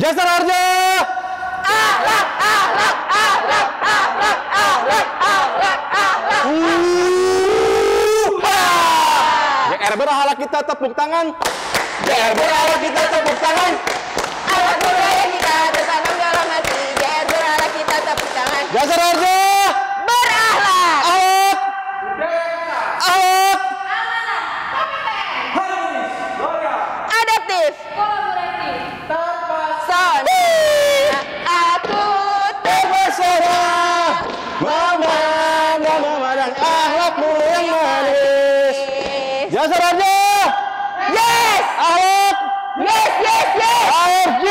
Jasar Harja. Ahlak, ahlak, ahlak, ahlak, ahlak, ahlak, ahlak. JR berhala kita tepuk tangan. JR berhala kita tepuk tangan. Ahlak budaya kita tertanam dalam hati. Kita tepuk tangan. Jasar Harja. Berahlak. Alat. Alat. Adaptif. Akhlakmu yang manis. Jasar Harja. Yes! Alat. Yes, yes, yes! AFG.